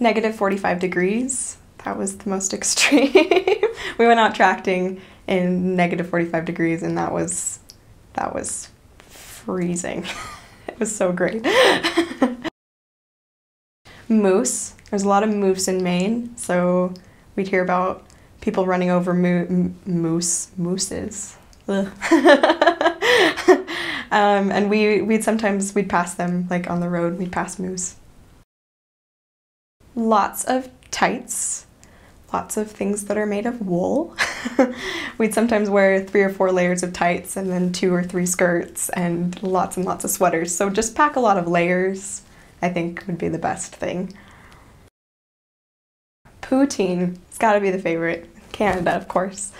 negative 45 degrees. That was the most extreme. we went out tracting in negative 45 degrees and that was that was freezing. it was so great. moose. There's a lot of moose in Maine, so we'd hear about people running over mo- moose mooses. um, and we we'd sometimes we'd pass them like on the road. We'd pass moose. Lots of tights, lots of things that are made of wool. we'd sometimes wear three or four layers of tights and then two or three skirts and lots and lots of sweaters. So just pack a lot of layers. I think would be the best thing. Poutine, it's got to be the favorite. Canada, of course.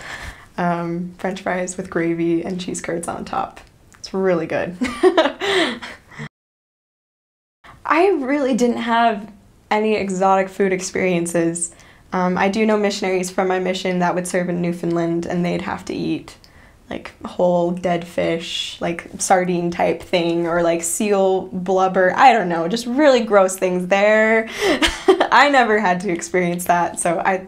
Um, French fries with gravy and cheese curds on top. It's really good. I really didn't have any exotic food experiences. Um, I do know missionaries from my mission that would serve in Newfoundland and they'd have to eat like whole dead fish, like sardine type thing, or like seal blubber. I don't know, just really gross things there. I never had to experience that, so I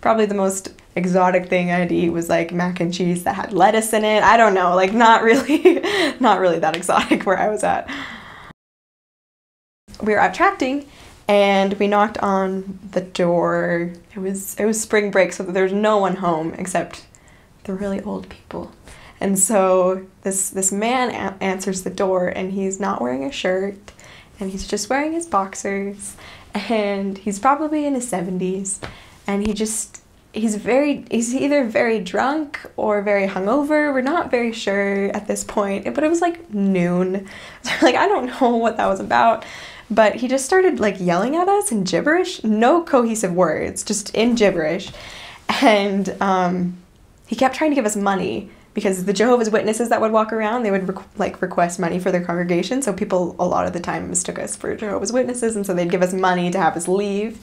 probably the most exotic thing I'd eat was like mac and cheese that had lettuce in it. I don't know, like not really, not really that exotic where I was at. We were out tracting and we knocked on the door. It was it was spring break, so there was no one home except the really old people. And so this this man answers the door and he's not wearing a shirt and he's just wearing his boxers and he's probably in his 70s and he just he's very he's either very drunk or very hungover we're not very sure at this point but it was like noon so like i don't know what that was about but he just started like yelling at us in gibberish no cohesive words just in gibberish and um, he kept trying to give us money because the Jehovah's Witnesses that would walk around, they would requ- like request money for their congregation. So people a lot of the time mistook us for Jehovah's Witnesses, and so they'd give us money to have us leave.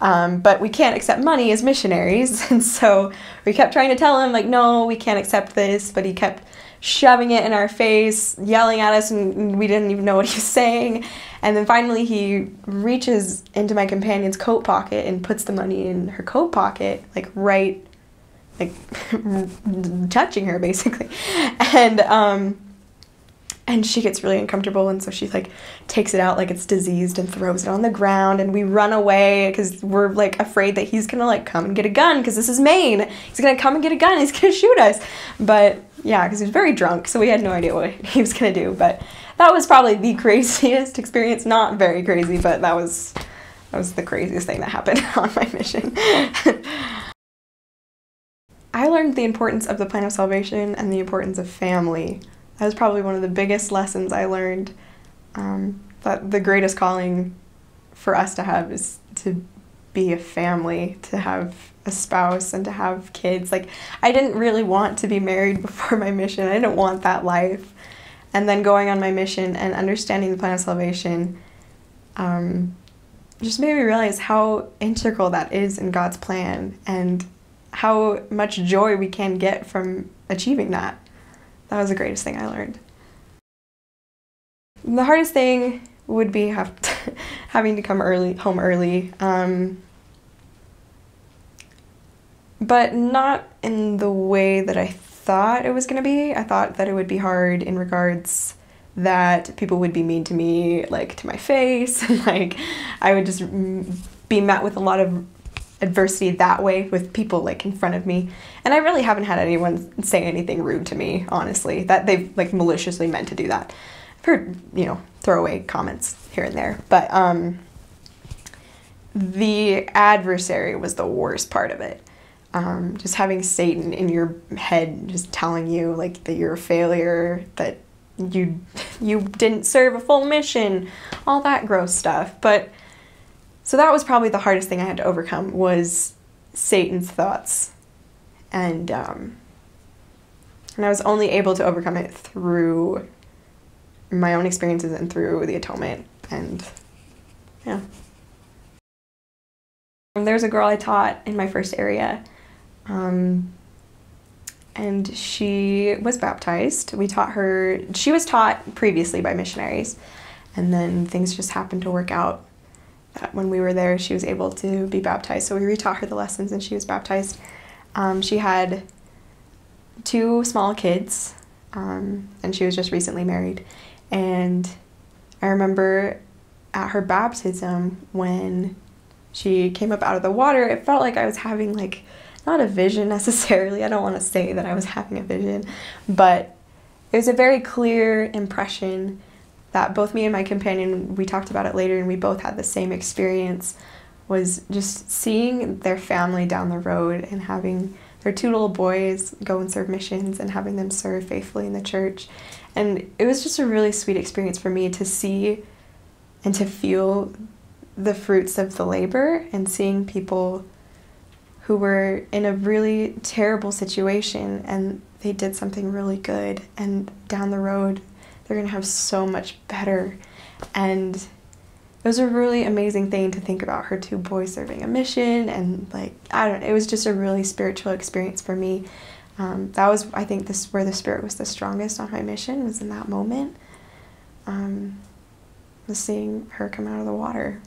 Um, but we can't accept money as missionaries, and so we kept trying to tell him like, no, we can't accept this. But he kept shoving it in our face, yelling at us, and we didn't even know what he was saying. And then finally, he reaches into my companion's coat pocket and puts the money in her coat pocket, like right like touching her basically and um and she gets really uncomfortable and so she like takes it out like it's diseased and throws it on the ground and we run away because we're like afraid that he's gonna like come and get a gun because this is maine. He's gonna come and get a gun he's gonna shoot us. But yeah because he was very drunk so we had no idea what he was gonna do. But that was probably the craziest experience. Not very crazy but that was that was the craziest thing that happened on my mission. I learned the importance of the plan of salvation and the importance of family. That was probably one of the biggest lessons I learned. Um, that the greatest calling for us to have is to be a family, to have a spouse, and to have kids. Like, I didn't really want to be married before my mission, I didn't want that life. And then going on my mission and understanding the plan of salvation um, just made me realize how integral that is in God's plan and how much joy we can get from achieving that. That was the greatest thing I learned. The hardest thing would be have to, having to come early home early, um, but not in the way that I thought it was going to be. I thought that it would be hard in regards that people would be mean to me, like to my face, and like I would just be met with a lot of adversity that way with people like in front of me. And i really haven't had anyone say anything rude to me honestly that they've like maliciously meant to do that. I've heard you know throwaway comments here and there. But um the adversary was the worst part of it. Um, just having satan in your head just telling you like that you're a failure that you you didn't serve a full mission all that gross stuff. But so that was probably the hardest thing I had to overcome was Satan's thoughts, and um, and I was only able to overcome it through my own experiences and through the atonement, and yeah. There's a girl I taught in my first area, um, and she was baptized. We taught her. She was taught previously by missionaries, and then things just happened to work out when we were there, she was able to be baptized. So we retaught her the lessons and she was baptized. Um, she had two small kids, um, and she was just recently married. And I remember at her baptism when she came up out of the water, it felt like I was having like not a vision necessarily. I don't want to say that I was having a vision, but it was a very clear impression that both me and my companion we talked about it later and we both had the same experience was just seeing their family down the road and having their two little boys go and serve missions and having them serve faithfully in the church. And it was just a really sweet experience for me to see and to feel the fruits of the labor and seeing people who were in a really terrible situation and they did something really good and down the road they're going to have so much better. And it was a really amazing thing to think about her two boys serving a mission and like i don't know it was just a really spiritual experience for me. Um, that was i think this where the spirit was the strongest on my mission was in that moment. Um, was seeing her come out of the water